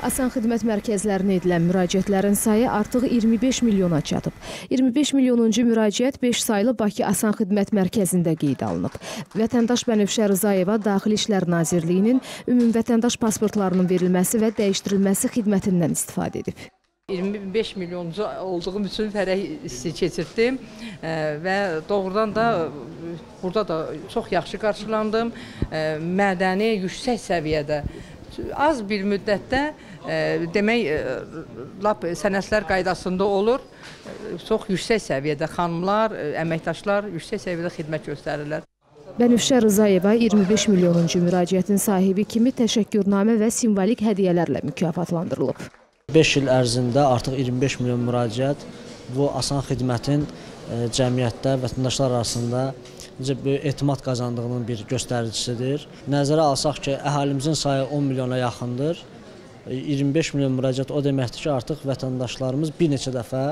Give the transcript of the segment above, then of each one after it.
Asan xidmət mərkəzlərinə edilən müraciətlərin sayı artıq 25 milyona çatıb. 25 milyonuncu müraciət 5 saylı Bakı Asan Xidmət Mərkəzində qeyd alınıb. Vətəndaş Bənövşə Rızayeva Daxili İşlər Nazirliyinin ümumvətəndaş pasportlarının verilməsi və dəyişdirilməsi xidmətindən istifadə edib. 25 milyoncu olduğum üçün fərəh hissi keçirtdim e, və doğrudan da burada da çox yaxşı qarşılandım. E, mədəni yüksək səviyyədə az bir müddətdə demək lap sənədlər qaydasında olur. Çox yüksək səviyyədə xanımlar, əməkdaşlar yüksək səviyyədə xidmət göstərirlər. Bənövşə Rızayeva 25 milyonuncu müraciətin sahibi kimi təşəkkürnamə və simvolik hədiyyələrlə mükafatlandırılıb. 5 il ərzində artıq 25 milyon müraciət bu asan xidmətin cəmiyyətdə vətəndaşlar arasında necə böyük etimad qazandığının bir göstəricisidir. Nəzərə alsaq ki, əhalimizin sayı 10 milyona yaxındır. 25 milyon müraciət o deməkdir ki, artıq vətəndaşlarımız bir neçə dəfə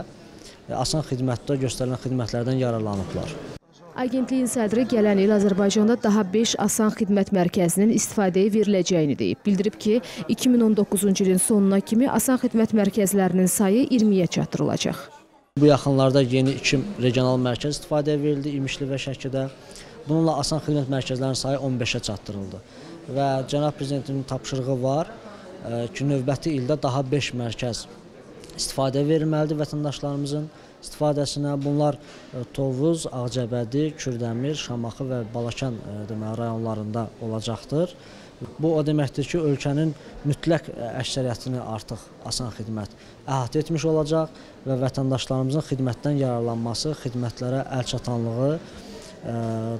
asan xidmətdə göstərilən xidmətlərdən yararlanıblar. Agentliyin sədri gələn il Azərbaycanda daha 5 asan xidmət mərkəzinin istifadəyə veriləcəyini deyib. Bildirib ki, 2019-cu ilin sonuna kimi asan xidmət mərkəzlərinin sayı 20-yə çatdırılacaq. Bu yaxınlarda yeni iki regional mərkəz istifadəyə verildi İmişli və Şəkidə. Bununla asan xidmət mərkəzlərinin sayı 15-ə çatdırıldı. Və cənab prezidentin tapşırığı var ki, növbəti ildə daha 5 mərkəz istifadəyə verilməlidir vətəndaşlarımızın istifadəsinə. Bunlar Tovuz, Ağcabədi, Kürdəmir, Şamaxı və Balakən deməli rayonlarında olacaqdır. Bu o deməkdir ki, ölkənin mütləq əksəriyyətini artıq asan xidmət əhatə etmiş olacaq və vətəndaşlarımızın xidmətdən yararlanması, xidmətlərə əlçatanlığı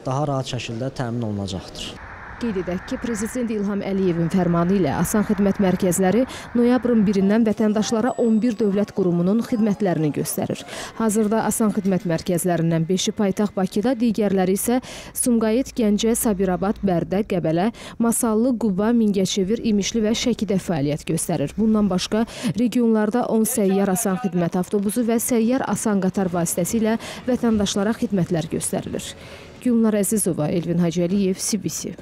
daha rahat şəkildə təmin olunacaqdır. Qeyd edək ki, Prezident İlham Əliyevin fərmanı ilə Asan Xidmət Mərkəzləri noyabrın 1-dən vətəndaşlara 11 dövlət qurumunun xidmətlərini göstərir. Hazırda Asan Xidmət Mərkəzlərindən 5-i paytaxt Bakıda, digərləri isə Sumqayıt, Gəncə, Sabirabad, Bərdə, Qəbələ, Masallı, Quba, Mingəçevir, İmişli və Şəkidə fəaliyyət göstərir. Bundan başqa regionlarda 10 səyyar Asan Xidmət avtobusu və səyyar Asan qatar vasitəsilə vətəndaşlara xidmətlər göstərilir. Gülnar Əzizova, Elvin Hacəliyev, CBC.